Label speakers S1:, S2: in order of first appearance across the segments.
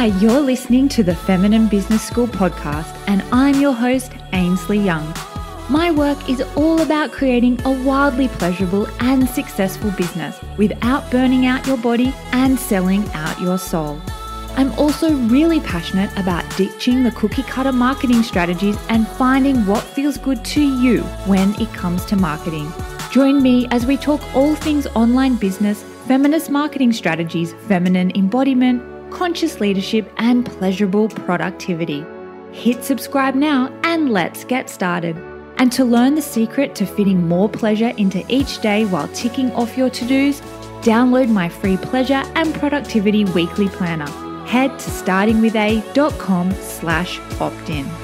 S1: Hi, you're listening to the Feminine Business School podcast, and I'm your host, Ainslie Young. My work is all about creating a wildly pleasurable and successful business without burning out your body and selling out your soul. I'm also really passionate about ditching the cookie cutter marketing strategies and finding what feels good to you when it comes to marketing. Join me as we talk all things online business, feminist marketing strategies, feminine embodiment, conscious leadership, and pleasurable productivity. Hit subscribe now and let's get started. And to learn the secret to fitting more pleasure into each day while ticking off your to dos, download my free pleasure and productivity weekly planner. Head to startingwitha.com slash opt-in.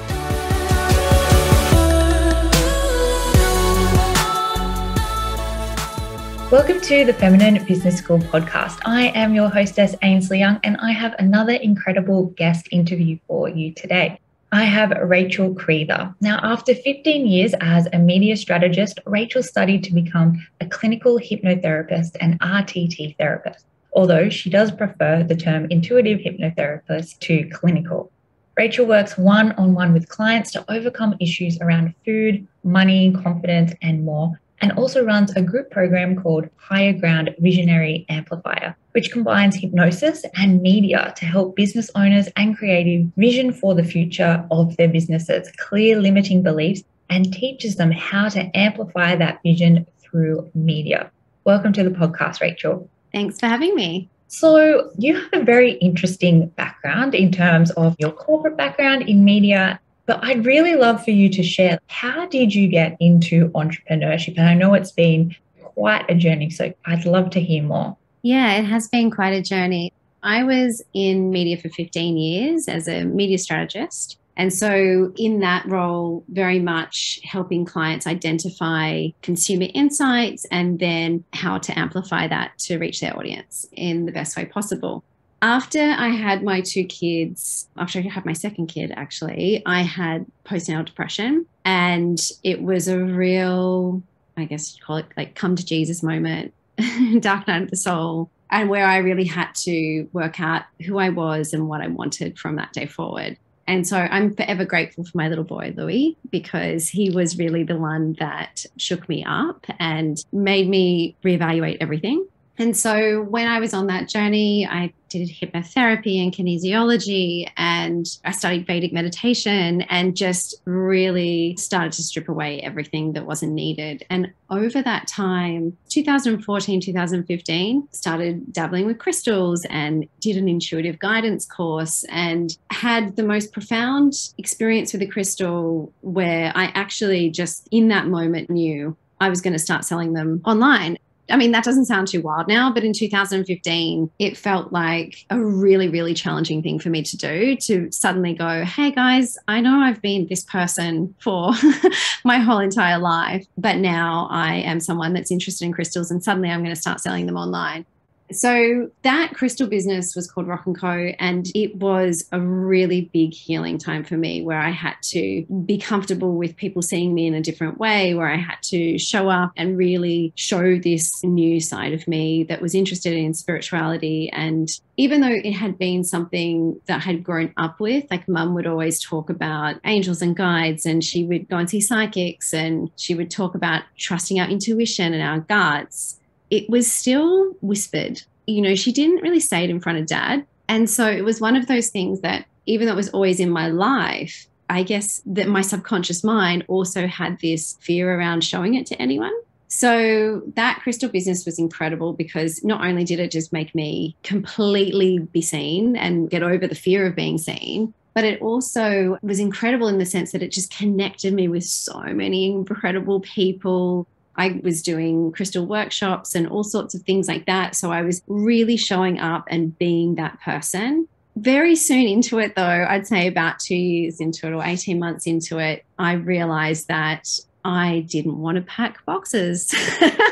S1: Welcome to the Feminine Business School podcast. I am your hostess, Ainslie Young, and I have another incredible guest interview for you today. I have Rachel Crethar. Now, after 15 years as a media strategist, Rachel studied to become a clinical hypnotherapist and RTT therapist, although she does prefer the term intuitive hypnotherapist to clinical. Rachel works one on one with clients to overcome issues around food, money, confidence, and more, and also runs a group program called Higher Ground Visionary Amplifier, which combines hypnosis and media to help business owners and creative vision for the future of their businesses, clear limiting beliefs, and teaches them how to amplify that vision through media. Welcome to the podcast, Rachel.
S2: Thanks for having me.
S1: So, you have a very interesting background in terms of your corporate background in media but I'd really love for you to share how did you get into entrepreneurship? And I know it's been quite a journey, so I'd love to hear more.
S2: Yeah, it has been quite a journey. I was in media for 15 years as a media strategist. And so, in that role, very much helping clients identify consumer insights and then how to amplify that to reach their audience in the best way possible after I had my two kids, after I had my second kid, actually, I had postnatal depression. And it was a real, I guess you'd call it like come to Jesus moment, dark night of the soul, and where I really had to work out who I was and what I wanted from that day forward. And so I'm forever grateful for my little boy, Louis, because he was really the one that shook me up and made me reevaluate everything and so when I was on that journey, I did hypnotherapy and kinesiology and I studied Vedic meditation and just really started to strip away everything that wasn't needed. And over that time, 2014, 2015, started dabbling with crystals and did an intuitive guidance course and had the most profound experience with a crystal where I actually just in that moment knew I was going to start selling them online. I mean, that doesn't sound too wild now, but in 2015, it felt like a really, really challenging thing for me to do to suddenly go, hey guys, I know I've been this person for my whole entire life, but now I am someone that's interested in crystals and suddenly I'm going to start selling them online. So that crystal business was called Rock and Co. And it was a really big healing time for me where I had to be comfortable with people seeing me in a different way, where I had to show up and really show this new side of me that was interested in spirituality. And even though it had been something that I had grown up with, like mum would always talk about angels and guides, and she would go and see psychics, and she would talk about trusting our intuition and our guts it was still whispered. You know, she didn't really say it in front of dad. And so it was one of those things that, even though it was always in my life, I guess that my subconscious mind also had this fear around showing it to anyone. So that crystal business was incredible because not only did it just make me completely be seen and get over the fear of being seen, but it also was incredible in the sense that it just connected me with so many incredible people I was doing crystal workshops and all sorts of things like that. So I was really showing up and being that person. Very soon into it, though, I'd say about two years into it or 18 months into it, I realized that I didn't want to pack boxes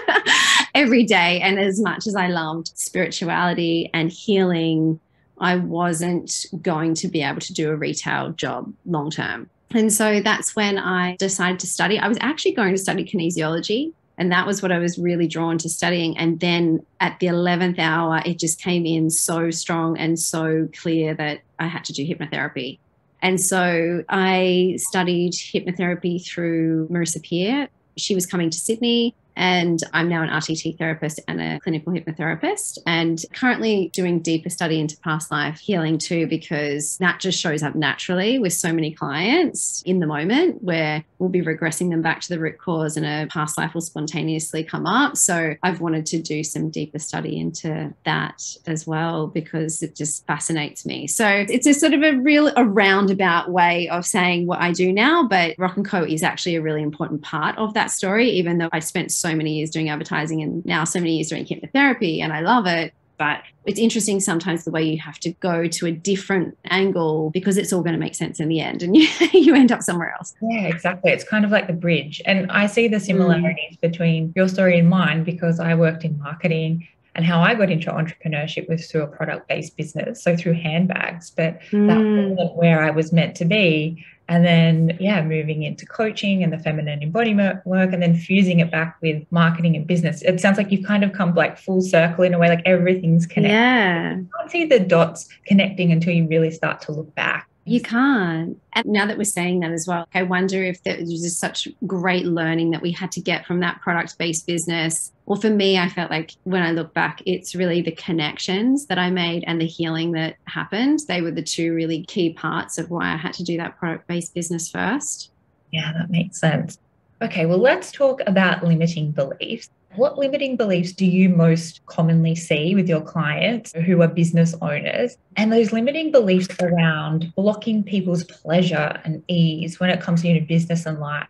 S2: every day. And as much as I loved spirituality and healing, I wasn't going to be able to do a retail job long term. And so that's when I decided to study. I was actually going to study kinesiology And that was what I was really drawn to studying. And then at the 11th hour, it just came in so strong and so clear that I had to do hypnotherapy. And so I studied hypnotherapy through Marissa Peer. She was coming to Sydney and I'm now an RTT therapist and a clinical hypnotherapist, and currently doing deeper study into past life healing too, because that just shows up naturally with so many clients in the moment where we'll be regressing them back to the root cause and a past life will spontaneously come up. So I've wanted to do some deeper study into that as well because it just fascinates me. So it's a sort of a real a roundabout way of saying what I do now, but Rock and Co is actually a really important part of that story, even though I spent so so many years doing advertising and now so many years doing hypnotherapy and I love it. But it's interesting sometimes the way you have to go to a different angle because it's all going to make sense in the end and you, you end up somewhere else.
S1: Yeah, exactly. It's kind of like the bridge. And I see the similarities mm. between your story and mine because I worked in marketing and how I got into entrepreneurship was through a product based business, so through handbags. But mm. that wasn't where I was meant to be. And then, yeah, moving into coaching and the feminine embodiment work, and then fusing it back with marketing and business. It sounds like you've kind of come like full circle in a way, like everything's connected.
S2: Yeah.
S1: You can't see the dots connecting until you really start to look back.
S2: You can't. And now that we're saying that as well, I wonder if there was just such great learning that we had to get from that product based business. Well, for me, I felt like when I look back, it's really the connections that I made and the healing that happened. They were the two really key parts of why I had to do that product based business first.
S1: Yeah, that makes sense. Okay, well, let's talk about limiting beliefs. What limiting beliefs do you most commonly see with your clients who are business owners? And those limiting beliefs around blocking people's pleasure and ease when it comes to business and life?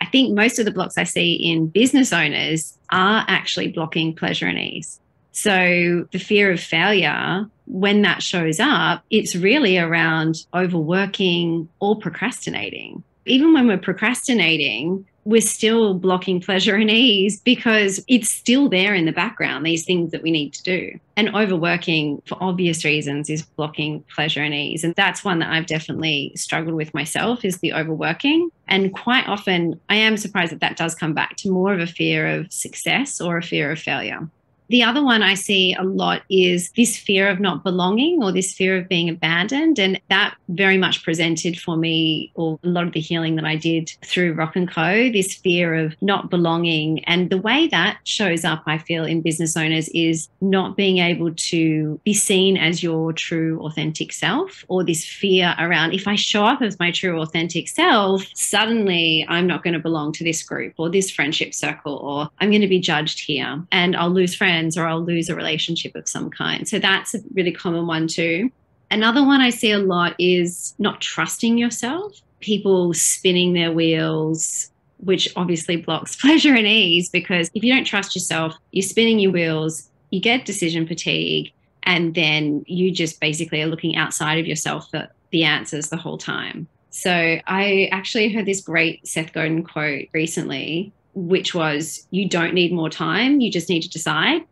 S2: I think most of the blocks I see in business owners are actually blocking pleasure and ease. So the fear of failure, when that shows up, it's really around overworking or procrastinating. Even when we're procrastinating, we're still blocking pleasure and ease because it's still there in the background, these things that we need to do. And overworking, for obvious reasons, is blocking pleasure and ease. And that's one that I've definitely struggled with myself is the overworking. And quite often, I am surprised that that does come back to more of a fear of success or a fear of failure. The other one I see a lot is this fear of not belonging or this fear of being abandoned. And that very much presented for me, or a lot of the healing that I did through Rock and Co., this fear of not belonging. And the way that shows up, I feel, in business owners is not being able to be seen as your true, authentic self, or this fear around if I show up as my true, authentic self, suddenly I'm not going to belong to this group or this friendship circle, or I'm going to be judged here and I'll lose friends friends or I'll lose a relationship of some kind. So that's a really common one too. Another one I see a lot is not trusting yourself, people spinning their wheels, which obviously blocks pleasure and ease because if you don't trust yourself, you're spinning your wheels, you get decision fatigue, and then you just basically are looking outside of yourself for the answers the whole time. So I actually heard this great Seth Godin quote recently which was you don't need more time you just need to decide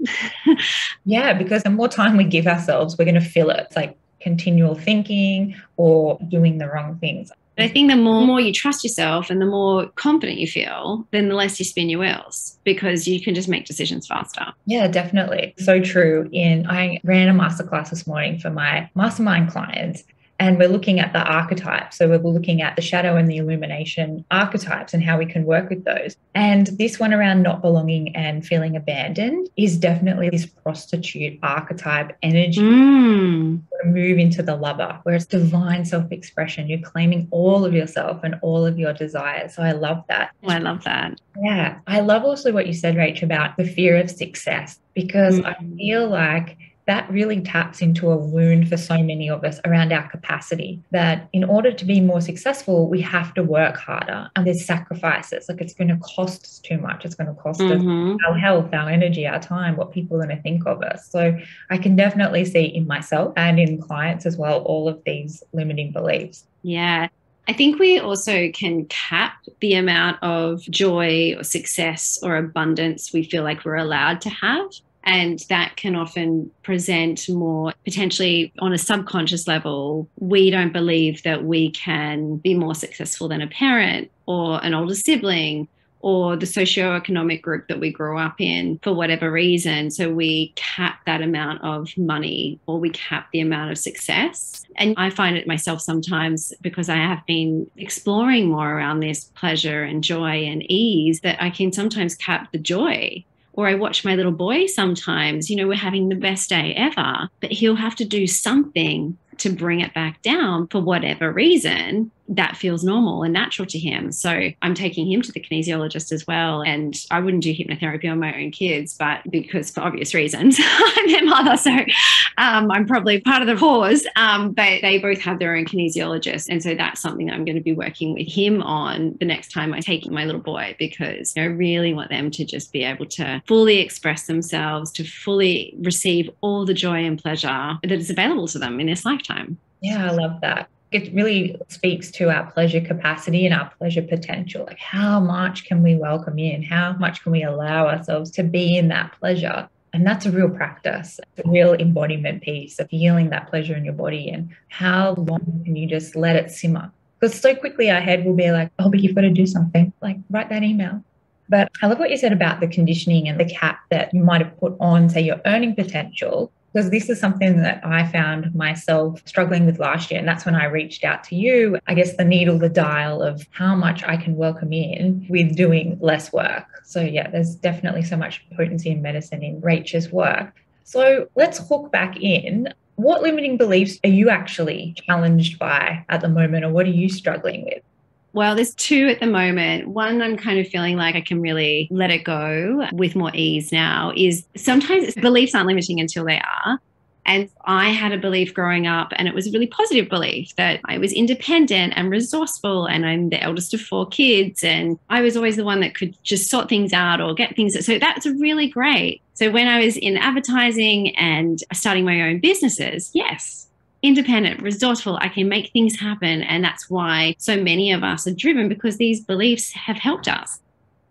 S1: yeah because the more time we give ourselves we're going to fill it it's like continual thinking or doing the wrong things
S2: but I think the more, more you trust yourself and the more confident you feel, then the less you spin your wheels because you can just make decisions faster.
S1: Yeah, definitely. So true. In I ran a masterclass this morning for my mastermind clients and we're looking at the archetypes. So we're looking at the shadow and the illumination archetypes and how we can work with those. And this one around not belonging and feeling abandoned is definitely this prostitute archetype energy.
S2: Mm.
S1: Move into the lover, where it's divine self expression. You're claiming all of yourself and all of your desires. So I love that.
S2: Oh, I love that.
S1: Yeah. I love also what you said, Rach, about the fear of success, because mm. I feel like that really taps into a wound for so many of us around our capacity that in order to be more successful, we have to work harder and there's sacrifices. Like it's going to cost us too much. It's going to cost mm-hmm. us our health, our energy, our time, what people are going to think of us. So I can definitely see in myself and in clients as well all of these limiting beliefs.
S2: Yeah. I think we also can cap the amount of joy or success or abundance we feel like we're allowed to have. And that can often present more potentially on a subconscious level. We don't believe that we can be more successful than a parent or an older sibling or the socioeconomic group that we grew up in for whatever reason. So we cap that amount of money or we cap the amount of success. And I find it myself sometimes because I have been exploring more around this pleasure and joy and ease that I can sometimes cap the joy or I watch my little boy sometimes, you know, we're having the best day ever, but he'll have to do something to bring it back down for whatever reason that feels normal and natural to him. So I'm taking him to the kinesiologist as well. And I wouldn't do hypnotherapy on my own kids, but because for obvious reasons, I'm their mother. So um, I'm probably part of the cause. Um, but they both have their own kinesiologist. And so that's something I'm going to be working with him on the next time I take my little boy, because I really want them to just be able to fully express themselves, to fully receive all the joy and pleasure that is available to them in this lifetime.
S1: Yeah, I love that it really speaks to our pleasure capacity and our pleasure potential. Like, how much can we welcome in? How much can we allow ourselves to be in that pleasure? And that's a real practice, a real embodiment piece of feeling that pleasure in your body. And how long can you just let it simmer? Because so quickly our head will be like, oh, but you've got to do something, like write that email. But I love what you said about the conditioning and the cap that you might have put on, say, your earning potential because this is something that I found myself struggling with last year. And that's when I reached out to you. I guess the needle, the dial of how much I can welcome in with doing less work. So, yeah, there's definitely so much potency in medicine in Rachel's work. So, let's hook back in. What limiting beliefs are you actually challenged by at the moment, or what are you struggling with?
S2: Well, there's two at the moment. One, I'm kind of feeling like I can really let it go with more ease now, is sometimes beliefs aren't limiting until they are. And I had a belief growing up, and it was a really positive belief that I was independent and resourceful, and I'm the eldest of four kids, and I was always the one that could just sort things out or get things. So that's really great. So when I was in advertising and starting my own businesses, yes, independent, resourceful, I can make things happen. And that's why so many of us are driven because these beliefs have helped us.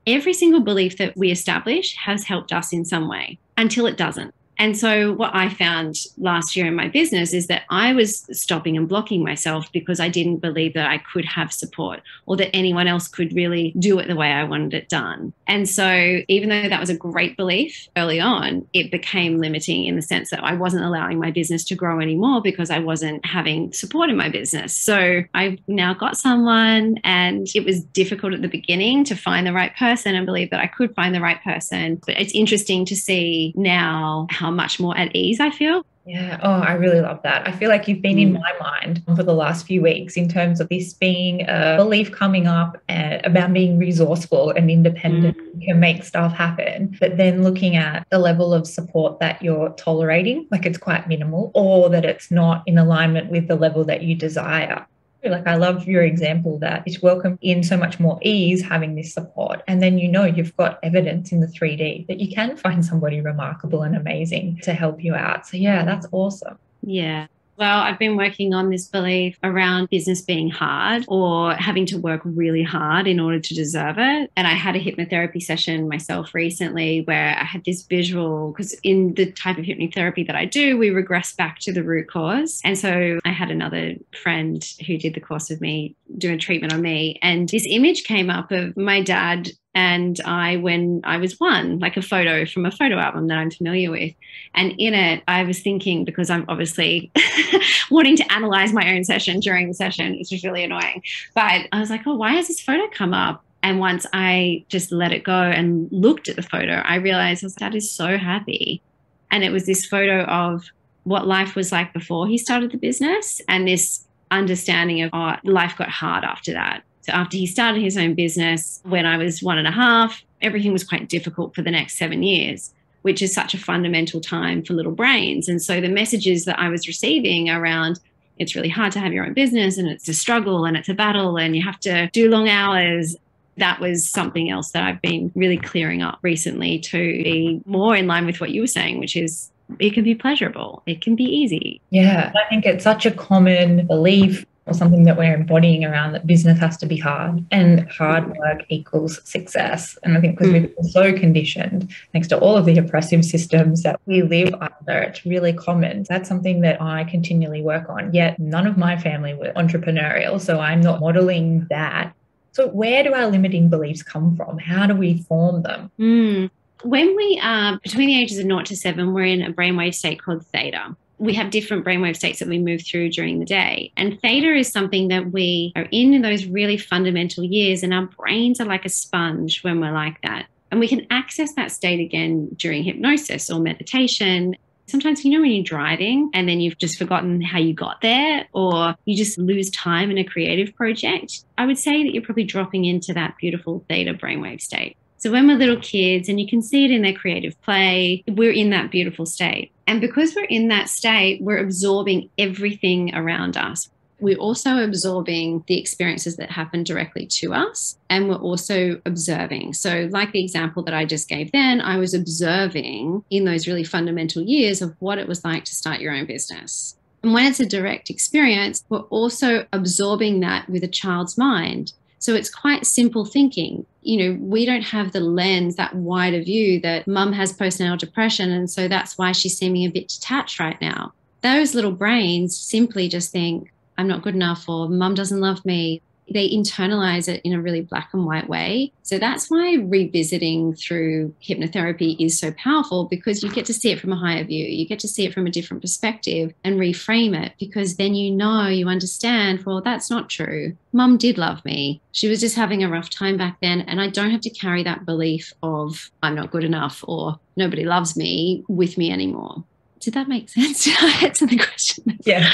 S2: Every single belief that we establish has helped us in some way until it doesn't. And so, what I found last year in my business is that I was stopping and blocking myself because I didn't believe that I could have support or that anyone else could really do it the way I wanted it done. And so, even though that was a great belief early on, it became limiting in the sense that I wasn't allowing my business to grow anymore because I wasn't having support in my business. So, I've now got someone, and it was difficult at the beginning to find the right person and believe that I could find the right person. But it's interesting to see now how how much more at ease I feel.
S1: Yeah. Oh, I really love that. I feel like you've been mm. in my mind for the last few weeks in terms of this being a belief coming up about being resourceful and independent, mm. can make stuff happen. But then looking at the level of support that you're tolerating, like it's quite minimal, or that it's not in alignment with the level that you desire. Like I love your example that it's welcome in so much more ease having this support. And then you know you've got evidence in the 3D that you can find somebody remarkable and amazing to help you out. So yeah, that's awesome.
S2: Yeah. Well, I've been working on this belief around business being hard or having to work really hard in order to deserve it. And I had a hypnotherapy session myself recently where I had this visual because in the type of hypnotherapy that I do, we regress back to the root cause. And so I had another friend who did the course with me do a treatment on me. And this image came up of my dad and I when I was one, like a photo from a photo album that I'm familiar with. And in it, I was thinking, because I'm obviously wanting to analyze my own session during the session, which was really annoying. But I was like, oh, why has this photo come up? And once I just let it go and looked at the photo, I realized oh, was, Dad is so happy. And it was this photo of what life was like before he started the business and this understanding of oh, life got hard after that so after he started his own business, when I was one and a half, everything was quite difficult for the next seven years, which is such a fundamental time for little brains. And so the messages that I was receiving around it's really hard to have your own business and it's a struggle and it's a battle and you have to do long hours. That was something else that I've been really clearing up recently to be more in line with what you were saying, which is it can be pleasurable, it can be easy.
S1: Yeah, I think it's such a common belief or something that we're embodying around that business has to be hard and hard work equals success. And I think because we've been so conditioned, thanks to all of the oppressive systems that we live under, it's really common. That's something that I continually work on. Yet none of my family were entrepreneurial. So I'm not modeling that So, where do our limiting beliefs come from? How do we form them?
S2: Mm. When we are between the ages of 0 to 7, we're in a brainwave state called theta we have different brainwave states that we move through during the day. And theta is something that we are in in those really fundamental years, and our brains are like a sponge when we're like that. And we can access that state again during hypnosis or meditation. Sometimes, you know, when you're driving and then you've just forgotten how you got there, or you just lose time in a creative project, I would say that you're probably dropping into that beautiful theta brainwave state. So, when we're little kids and you can see it in their creative play, we're in that beautiful state. And because we're in that state, we're absorbing everything around us we're also absorbing the experiences that happen directly to us and we're also observing. So, like the example that I just gave then, I was observing in those really fundamental years of what it was like to start your own business. And when it's a direct experience, we're also absorbing that with a child's mind. So it's quite simple thinking. You know, we don't have the lens, that wider view that mum has postnatal depression. And so that's why she's seeming a bit detached right now. Those little brains simply just think, I'm not good enough or mum doesn't love me. They internalize it in a really black and white way. So that's why revisiting through hypnotherapy is so powerful because you get to see it from a higher view. You get to see it from a different perspective and reframe it because then you know, you understand, well, that's not true. Mum did love me. She was just having a rough time back then. And I don't have to carry that belief of I'm not good enough or nobody loves me with me anymore. Did that make sense? Did I answer the question?
S1: Yeah.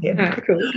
S1: Yeah. cool.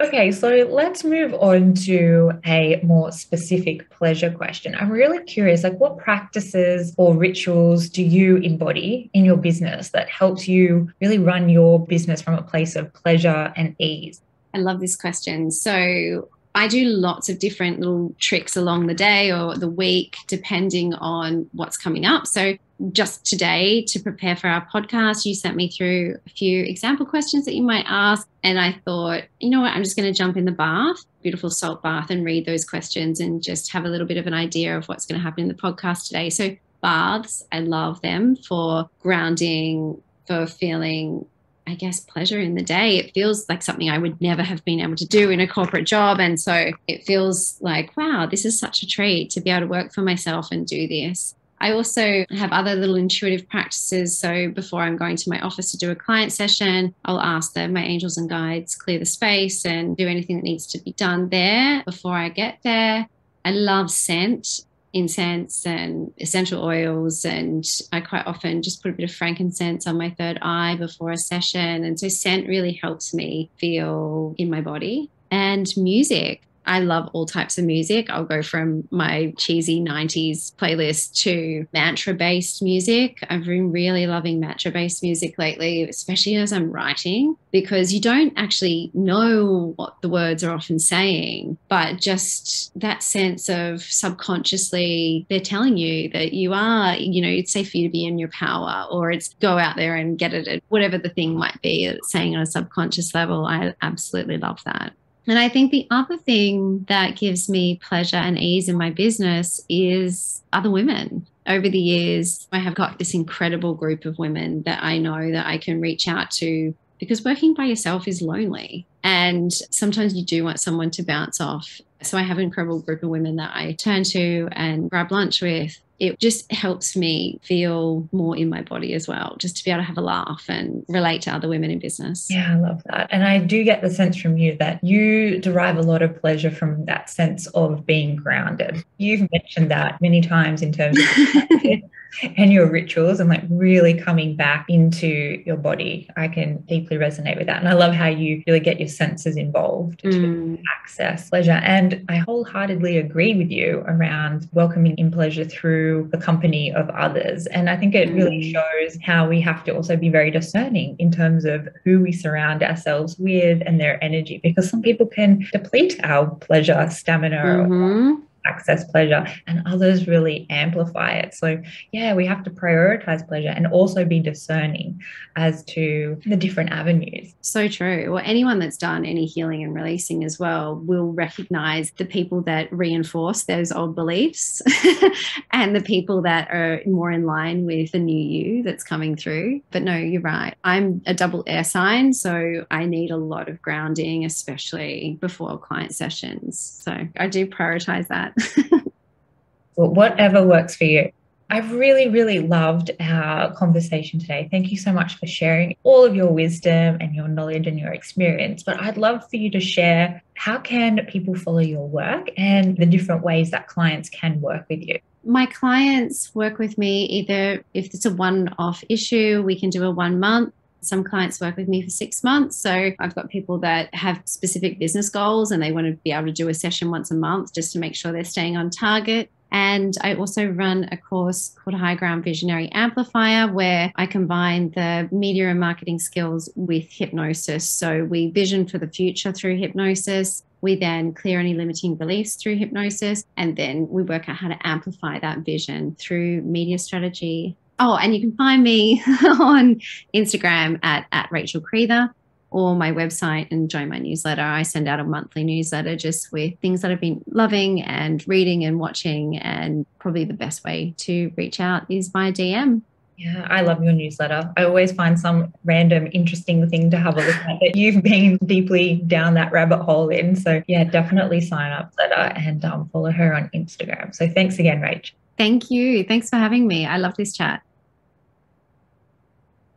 S1: Okay, so let's move on to a more specific pleasure question. I'm really curious, like what practices or rituals do you embody in your business that helps you really run your business from a place of pleasure and ease?
S2: I love this question. So I do lots of different little tricks along the day or the week, depending on what's coming up. So, just today to prepare for our podcast, you sent me through a few example questions that you might ask. And I thought, you know what, I'm just going to jump in the bath, beautiful salt bath, and read those questions and just have a little bit of an idea of what's going to happen in the podcast today. So, baths, I love them for grounding, for feeling I guess, pleasure in the day. It feels like something I would never have been able to do in a corporate job. And so it feels like, wow, this is such a treat to be able to work for myself and do this. I also have other little intuitive practices. So before I'm going to my office to do a client session, I'll ask that my angels and guides clear the space and do anything that needs to be done there before I get there. I love scent incense and essential oils. And I quite often just put a bit of frankincense on my third eye before a session. And so scent really helps me feel in my body. And music. I love all types of music. I'll go from my cheesy 90s playlist to mantra based music. I've been really loving mantra based music lately, especially as I'm writing, because you don't actually know what the words are often saying, but just that sense of subconsciously they're telling you that you are, you know, it's safe for you to be in your power or it's go out there and get it, whatever the thing might be, saying on a subconscious level. I absolutely love that. And I think the other thing that gives me pleasure and ease in my business is other women. Over the years, I have got this incredible group of women that I know that I can reach out to because working by yourself is lonely. And sometimes you do want someone to bounce off. So I have an incredible group of women that I turn to and grab lunch with it just helps me feel more in my body as well, just to be able to have a laugh and relate to other women in business.
S1: Yeah, I love that. And I do get the sense from you that you derive a lot of pleasure from that sense of being grounded. You've mentioned that many times in terms of and your rituals and like really coming back into your body. I can deeply resonate with that. And I love how you really get your senses involved mm. to access pleasure. And I wholeheartedly agree with you around welcoming in pleasure through the company of others. And I think it mm. really shows how we have to also be very discerning in terms of who we surround ourselves with and their energy, because some people can deplete our pleasure, stamina, mm-hmm
S3: access pleasure and others really amplify it. So, yeah, we have to prioritize pleasure and also be discerning as to the different avenues.
S2: So true. Well, anyone that's done any healing and releasing as well will recognize the people that reinforce those old beliefs and the people that are more in line with the new you that's coming through. But no, you're right. I'm a double air sign, so I need a lot of grounding, especially before client sessions. So I do prioritize that.
S3: well, whatever works for you. I've really, really loved our conversation today. Thank you so much for sharing all of your wisdom and your knowledge and your experience. But I'd love for you to share how can people follow your work and the different ways that clients can work with you.
S2: My clients work with me either if it's a one-off issue, we can do a one month some clients work with me for six months. So I've got people that have specific business goals and they want to be able to do a session once a month just to make sure they're staying on target. And I also run a course called High Ground Visionary Amplifier, where I combine the media and marketing skills with hypnosis. So we vision for the future through hypnosis. We then clear any limiting beliefs through hypnosis. And then we work out how to amplify that vision through media strategy. Oh, and you can find me on Instagram at, at Rachel Crethar or my website and join my newsletter. I send out a monthly newsletter just with things that I've been loving and reading and watching. And probably the best way to reach out is via DM.
S3: Yeah, I love your newsletter. I always find some random interesting thing to have a look at that you've been deeply down that rabbit hole in. So, yeah, definitely sign up letter and um, follow her on Instagram. So, thanks again, Rach.
S2: Thank you. Thanks for having me. I love this chat.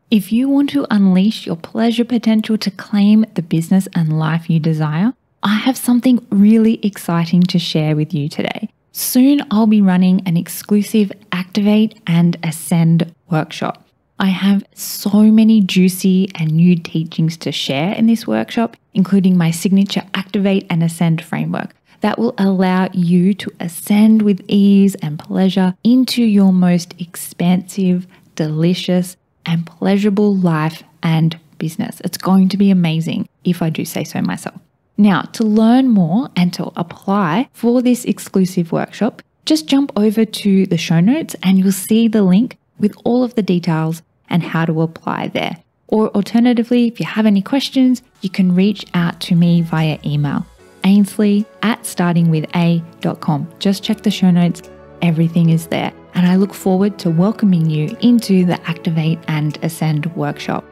S1: If you want to unleash your pleasure potential to claim the business and life you desire, I have something really exciting to share with you today. Soon I'll be running an exclusive Activate and Ascend workshop. I have so many juicy and new teachings to share in this workshop, including my signature Activate and Ascend framework that will allow you to ascend with ease and pleasure into your most expansive, delicious, and pleasurable life and business. It's going to be amazing if I do say so myself. Now, to learn more and to apply for this exclusive workshop, just jump over to the show notes and you'll see the link with all of the details and how to apply there. Or alternatively, if you have any questions, you can reach out to me via email ainslie at startingwitha.com. Just check the show notes, everything is there and I look forward to welcoming you into the Activate and Ascend workshop.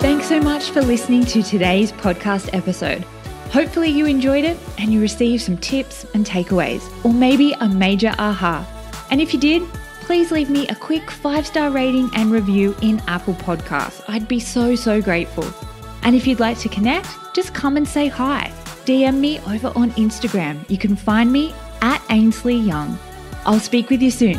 S1: Thanks so much for listening to today's podcast episode. Hopefully, you enjoyed it and you received some tips and takeaways, or maybe a major aha. And if you did, please leave me a quick five star rating and review in Apple Podcasts. I'd be so, so grateful. And if you'd like to connect, just come and say hi. DM me over on Instagram. You can find me at Ainslie Young. I'll speak with you soon.